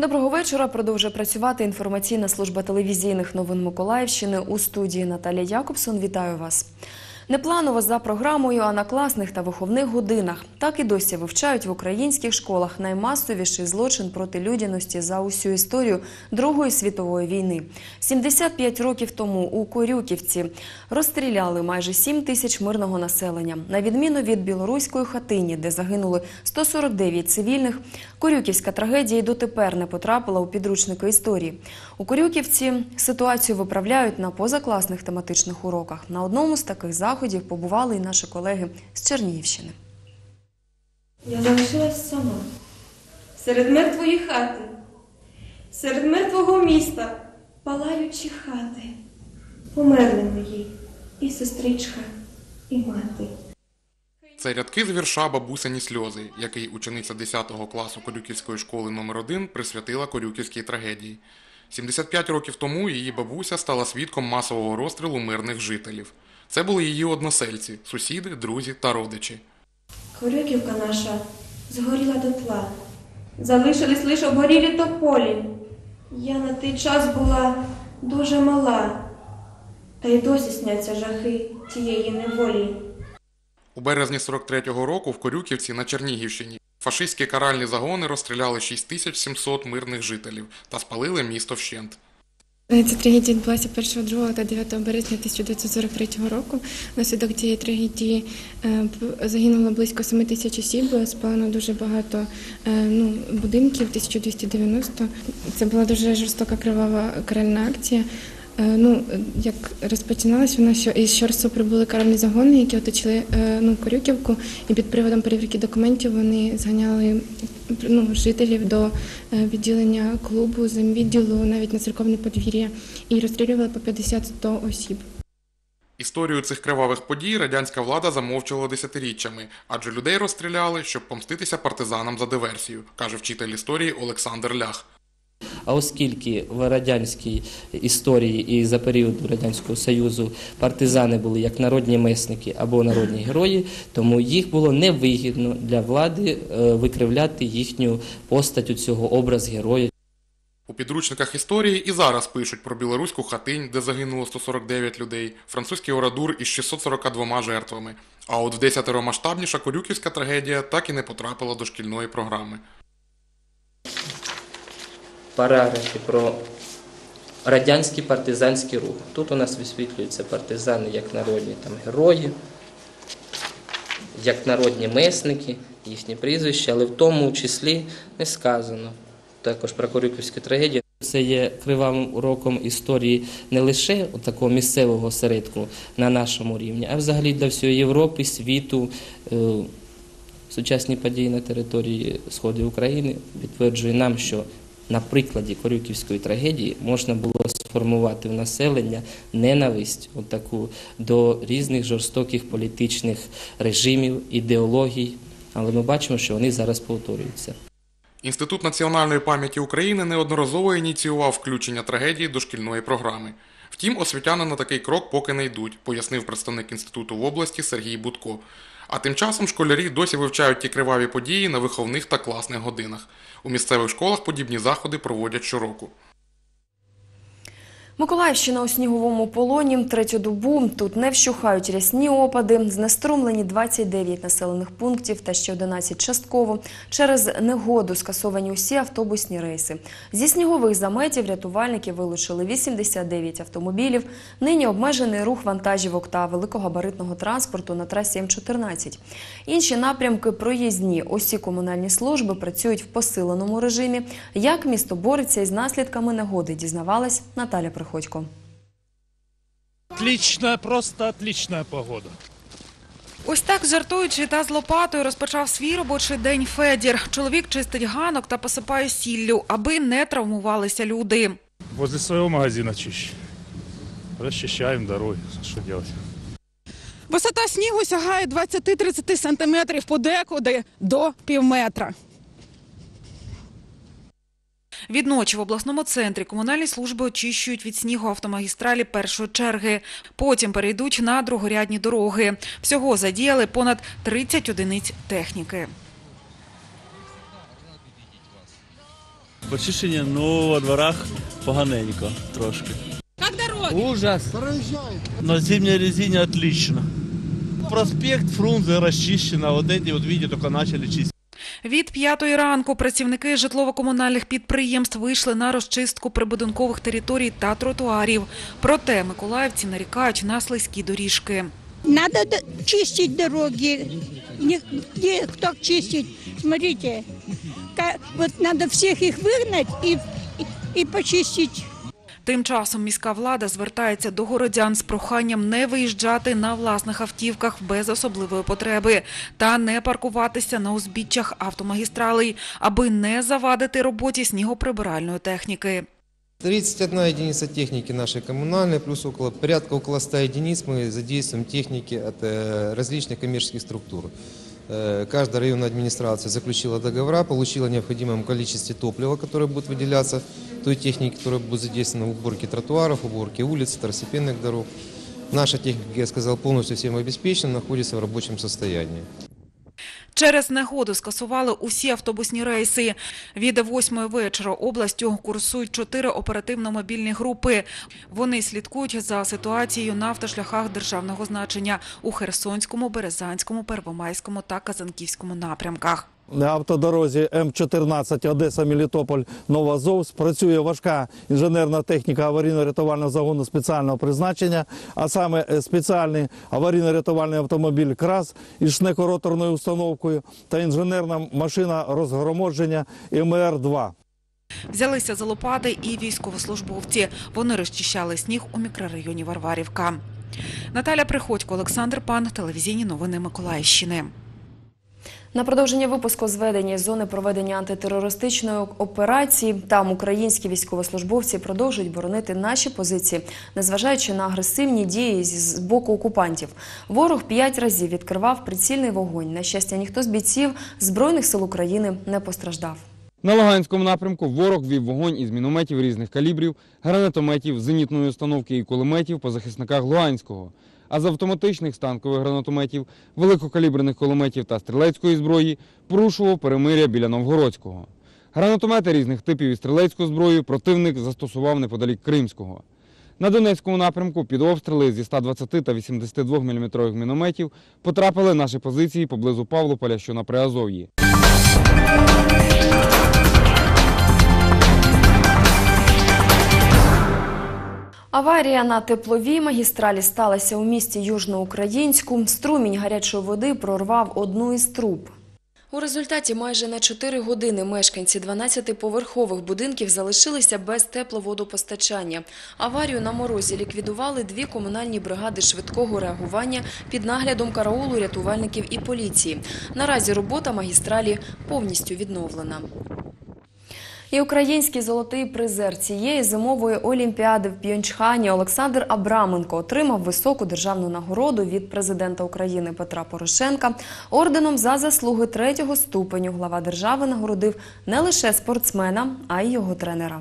Доброго вечора. Продовжує працювати інформаційна служба телевізійних новин Миколаївщини у студії Наталія Якобсон. Вітаю вас. Непланово за програмою, а на класних та виховних годинах так і досі вивчають в українських школах наймасовіший злочин проти людяності за усю історію Другої світової війни. 75 років тому у Корюківці розстріляли майже 7 тисяч мирного населення. На відміну від білоруської хатині, де загинули 149 цивільних, Корюківська трагедія й дотепер не потрапила у підручники історії. У Корюківці ситуацію виправляють на позакласних тематичних уроках. На одному з таких заходів побували і наші колеги з Чернігівщини. Я залишилась сама. Серед мертвої хати, серед мертвого міста, палаючі хати. Померли мої і сестричка, і мати. Це рядки з вірша Бабусині сльози, який учениця 10 класу Корюківської школи номер 1 присвятила Корюківській трагедії. 75 років тому її бабуся стала свідком масового розстрілу мирних жителів. Це були її односельці, сусіди, друзі та родичі. Корюківка наша згоріла дотла. Залишились лише обгорілі тополі. Я на той час була дуже мала, та й досі сняться жахи тієї неволі. У березні 43-го року в Корюківці на Чернігівщині фашистські каральні загони розстріляли 6700 мирних жителів та спалили місто вщент. Ця трагедія відбулася 1, 2 та 9 березня 1943 року. Наслідок цієї трагедії е, загинуло близько 7 тисяч осіб, спалено дуже багато е, ну, будинків, 1290. Це була дуже жорстока кривава каральна акція. Е, Ну, як розпочиналась вона, що із Щорсу прибули каральні загони, які оточили е, ну, Корюківку, і під приводом перевірки документів вони зганяли ну, жителів до е, відділення клубу, земвідділу, навіть на церковне подвір'я, і розстрілювали по 50-100 осіб. Історію цих кривавих подій радянська влада замовчувала десятиріччями, адже людей розстріляли, щоб помститися партизанам за диверсію, каже вчитель історії Олександр Лях. А оскільки в радянській історії і за періоду Радянського Союзу партизани були як народні месники або народні герої, тому їх було невигідно для влади е, викривляти їхню постать у цього образ героя. У підручниках історії і зараз пишуть про білоруську хатинь, де загинуло 149 людей, французький орадур із 642 жертвами. А от в десятеро масштабніша корюківська трагедія так і не потрапила до шкільної програми. Параграфи про радянський партизанський рух. Тут у нас висвітлюються партизани як народні там, герої, як народні месники, їхні прізвища, але в тому числі не сказано також про Корюківську трагедію. Це є кривавим уроком історії не лише такого місцевого осередку на нашому рівні, а взагалі для всієї Європи, світу. Е, Сучасні події на території Сходу України підтверджує нам, що на прикладі Корюківської трагедії можна було сформувати в населення ненависть отаку до різних жорстоких політичних режимів, ідеологій. Але ми бачимо, що вони зараз повторюються. Інститут національної пам'яті України неодноразово ініціював включення трагедії до шкільної програми. Втім, освітяни на такий крок поки не йдуть, пояснив представник інституту в області Сергій Будко. А тим часом школярі досі вивчають ті криваві події на виховних та класних годинах. У місцевих школах подібні заходи проводять щороку. Миколаївщина у сніговому полоні третю добу. Тут не вщухають рясні опади, знеструмлені 29 населених пунктів та ще 11 частково. Через негоду скасовані усі автобусні рейси. Зі снігових заметів рятувальники вилучили 89 автомобілів. Нині обмежений рух вантажівок та великогабаритного транспорту на трасі М14. Інші напрямки проїзні. Усі комунальні служби працюють в посиленому режимі. Як місто бореться із наслідками негоди, дізнавалась Наталя Приходько. Отличная, просто отличная погода. Ось так жартуючи та з лопатою розпочав свій робочий день Федір. Чоловік чистить ганок та посипає сіллю, аби не травмувалися люди. Возле своего магазина чище. Расчищаем дороги. Что делать? Висота снігу сягає 20-30 сантиметрів подекуди до півметра. Відночі в обласному центрі комунальні служби очищують від снігу автомагістралі першої черги. Потім перейдуть на другорядні дороги. Всього задіяли понад 30 одиниць техніки. Почищення, ну, во дворах поганенько трошки. Як дороги? Ужас. На зимней резине отлично. Проспект Фрунзе расчищено, вот эти вот, видите, только начали чистить. Від п'ятої ранку працівники житлово-комунальних підприємств вийшли на розчистку прибудинкових територій та тротуарів. Проте миколаївці нарікають на слизькі доріжки. Надо чистить дороги. Где кто чистить? Смотрите, ка- вот надо всех их выгнать и почистить. Тим часом міська влада звертається до городян з проханням не виїжджати на власних автівках без особливої потреби та не паркуватися на узбіччях автомагістралей, аби не завадити роботі снігоприбиральної техніки. 31 единица техники нашей коммунальной, плюс около, порядка около 100 единиц мы задействуем техники от э, различных коммерческих структур. Э, каждая районная администрация заключила договора, получила в необходимом количестве топлива, которое будет выделяться той технике, которая будет задействована в уборке тротуаров, уборке улиц, второстепенных дорог. Наша техника, как я сказал, полностью всем обеспечена, находится в рабочем состоянии. Через негоду скасували усі автобусні рейси. Від 8 вечора областю курсують чотири оперативно-мобільні групи. Вони слідкують за ситуацією на автошляхах державного значення у Херсонському, Березанському, Первомайському та Казанківському напрямках. На автодорозі М14 Одеса Мелітополь Нова Зовс працює важка інженерна техніка аварійно-рятувального загону спеціального призначення, а саме е, спеціальний аварійно-рятувальний автомобіль КРАС із шнекороторною установкою та інженерна машина розгроможення МР-2. Взялися за лопати і військовослужбовці. Вони розчищали сніг у мікрорайоні Варварівка. Наталя Приходько, Олександр Пан, телевізійні новини Миколаївщини. На продовження випуску зведення зони проведення антитерористичної операції там українські військовослужбовці продовжують боронити наші позиції, незважаючи на агресивні дії з боку окупантів. Ворог п'ять разів відкривав прицільний вогонь. На щастя, ніхто з бійців збройних сил України не постраждав. На Луганському напрямку ворог вів вогонь із мінометів різних калібрів, гранатометів, зенітної установки і кулеметів по захисниках Луганського. А з автоматичних станкових гранатометів, великокаліберних кулеметів та стрілецької зброї порушував перемиря біля Новгородського. Гранатомети різних типів і стрілецьку зброю противник застосував неподалік Кримського. На Донецькому напрямку під обстріли зі 120 та 82 мм мінометів потрапили наші позиції поблизу Павлополя, що на Приазов'ї. Аварія на тепловій магістралі сталася у місті Южноукраїнську. Струмінь гарячої води прорвав одну із труб. У результаті майже на 4 години мешканці 12-поверхових будинків залишилися без тепловодопостачання. Аварію на морозі ліквідували дві комунальні бригади швидкого реагування під наглядом караулу рятувальників і поліції. Наразі робота магістралі повністю відновлена. І український золотий призер цієї зимової олімпіади в П'йончхані Олександр Абраменко отримав високу державну нагороду від президента України Петра Порошенка. Орденом за заслуги третього ступеню глава держави нагородив не лише спортсмена, а й його тренера.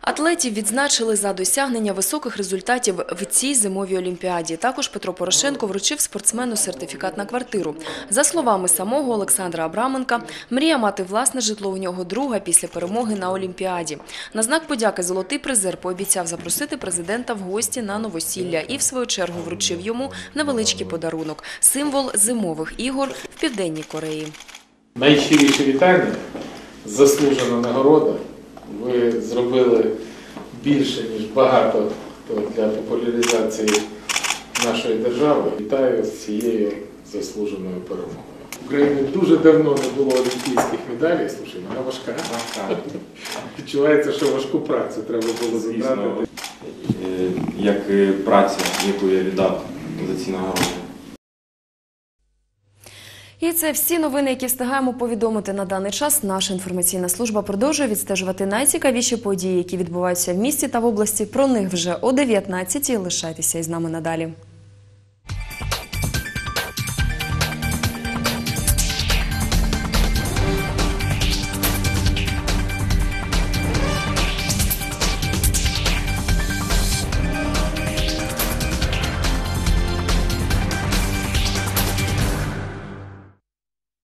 Атлетів відзначили за досягнення високих результатів в цій зимовій олімпіаді. Також Петро Порошенко вручив спортсмену сертифікат на квартиру. За словами самого Олександра Абраменка, мрія мати власне житло у нього друга після перемоги на олімпіаді. На знак подяки золотий призер пообіцяв запросити президента в гості на новосілля і в свою чергу вручив йому невеличкий подарунок символ зимових ігор в південній Кореї. Найщиріше вітання, заслужена нагорода. Ви зробили більше, ніж багато хто для популяризації нашої держави. Вітаю з цією заслуженою перемогою. В Україні дуже давно не було олімпійських медалей. Слушай, вона важка. Відчувається, що важку працю треба було зібрати. як праця, яку я віддав за ці нагороди. І це всі новини, які встигаємо повідомити на даний час. Наша інформаційна служба продовжує відстежувати найцікавіші події, які відбуваються в місті та в області. Про них вже о 19-й. Лишайтеся із нами надалі.